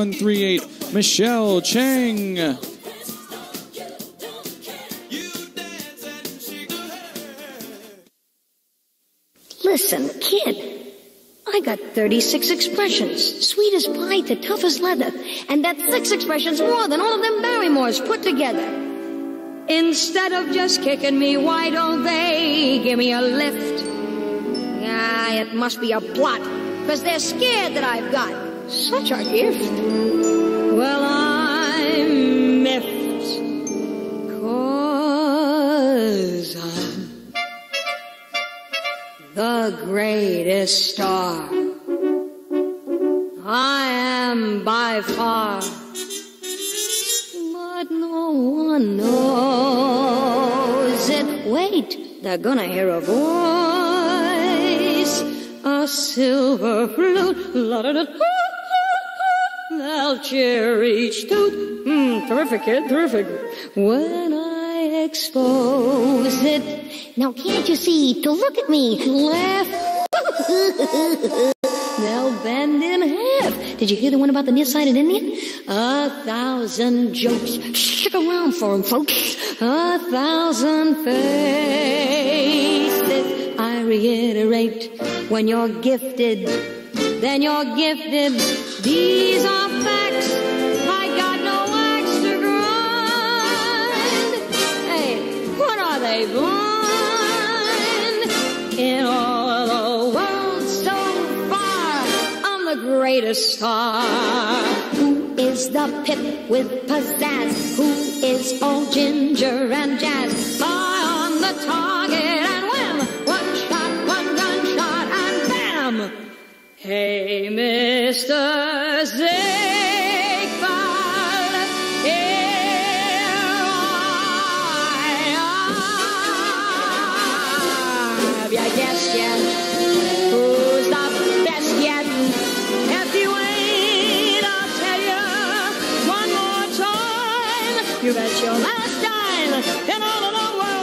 7138, Michelle Cheng. Listen, kid. I got 36 expressions, sweet as pie to tough as leather, and that's six expressions more than all of them Barrymores put together. Instead of just kicking me, why don't they give me a lift? Ah, it must be a plot, because they're scared that I've got such a gift. Well, I'm miffed, cause I'm the greatest star. I am by far, but no one knows it. Wait, they're gonna hear a voice, a silver flute, la da da. They'll cheer each toot. Hmm, terrific, kid, terrific. When I expose it. Now can't you see? To look at me, laugh. They'll bend in half. Did you hear the one about the nearsighted Indian? A thousand jokes. Stick around for 'em, folks. A thousand faces. I reiterate, when you're gifted, then you're gifted. These are facts. I got no axe to grind. Hey, what are they blind? In all the world so far, I'm the greatest star. Who is the pip with pizzazz? Who is all ginger and jazz? Fire on the target Hey, Mr. Ziegfeld, here I am. Best yet? If you ain't, I'll tell you one more time. You bet your last dime in all of the world